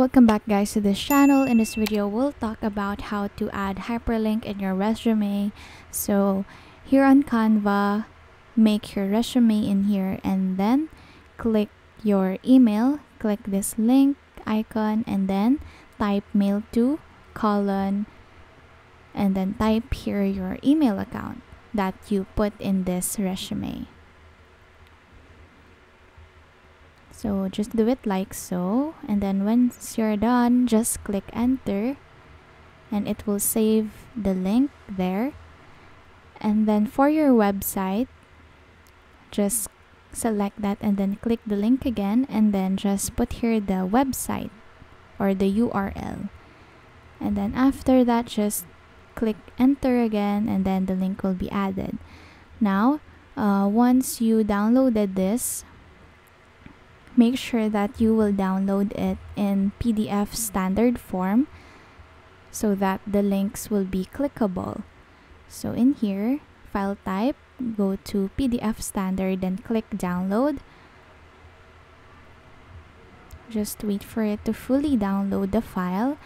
Welcome back guys to this channel. In this video, we'll talk about how to add hyperlink in your resume. So here on Canva, make your resume in here and then click your email, click this link icon and then type mail to colon and then type here your email account that you put in this resume. So just do it like so. And then once you're done just click enter. And it will save the link there. And then for your website just select that and then click the link again. And then just put here the website or the URL and then after that just click enter again and then the link will be added. Now uh, once you downloaded this make sure that you will download it in PDF standard form so that the links will be clickable. So in here, file type, go to PDF standard and click download. Just wait for it to fully download the file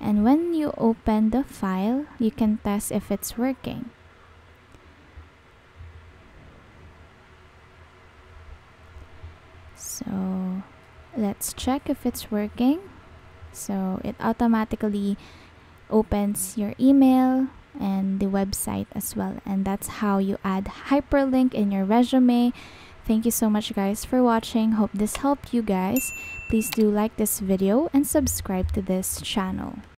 and when you open the file, you can test if it's working. So let's check if it's working. So it automatically opens your email and the website as well. And that's how you add hyperlink in your resume. Thank you so much guys for watching. Hope this helped you guys. Please do like this video and subscribe to this channel